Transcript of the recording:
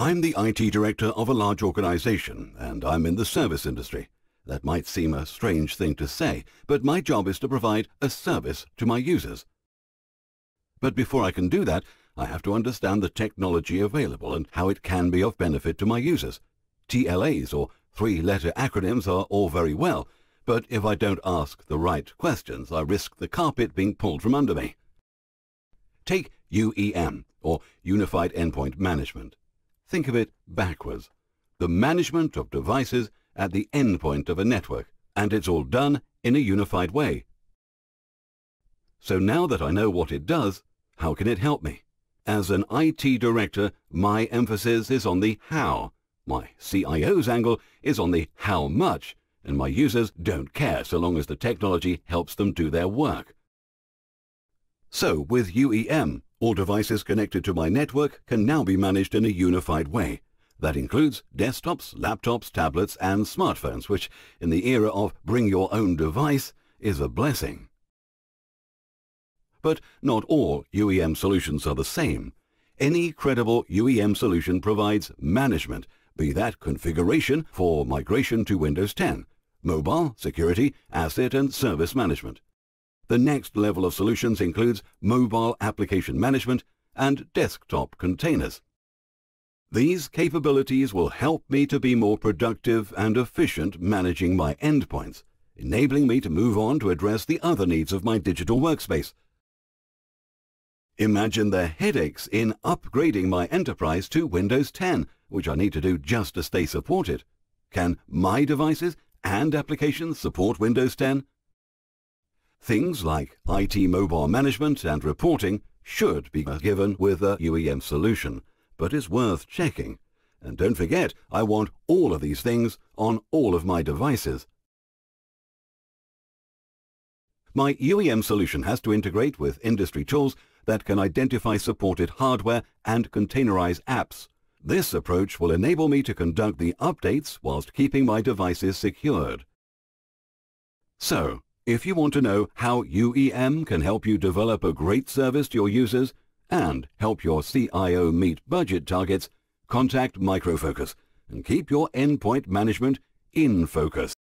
I'm the IT director of a large organization, and I'm in the service industry. That might seem a strange thing to say, but my job is to provide a service to my users. But before I can do that, I have to understand the technology available and how it can be of benefit to my users. TLAs, or three-letter acronyms, are all very well, but if I don't ask the right questions, I risk the carpet being pulled from under me. Take UEM, or Unified Endpoint Management. Think of it backwards. The management of devices at the endpoint of a network, and it's all done in a unified way. So now that I know what it does, how can it help me? As an IT director, my emphasis is on the how. My CIO's angle is on the how much, and my users don't care so long as the technology helps them do their work. So with UEM, all devices connected to my network can now be managed in a unified way. That includes desktops, laptops, tablets and smartphones, which in the era of bring your own device is a blessing. But not all UEM solutions are the same. Any credible UEM solution provides management, be that configuration for migration to Windows 10, mobile, security, asset and service management. The next level of solutions includes mobile application management and desktop containers. These capabilities will help me to be more productive and efficient managing my endpoints, enabling me to move on to address the other needs of my digital workspace. Imagine the headaches in upgrading my enterprise to Windows 10, which I need to do just to stay supported. Can my devices and applications support Windows 10? Things like IT mobile management and reporting should be given with a UEM solution, but it's worth checking. And don't forget, I want all of these things on all of my devices. My UEM solution has to integrate with industry tools that can identify supported hardware and containerize apps. This approach will enable me to conduct the updates whilst keeping my devices secured. So, if you want to know how UEM can help you develop a great service to your users and help your CIO meet budget targets, contact MicroFocus and keep your endpoint management in focus.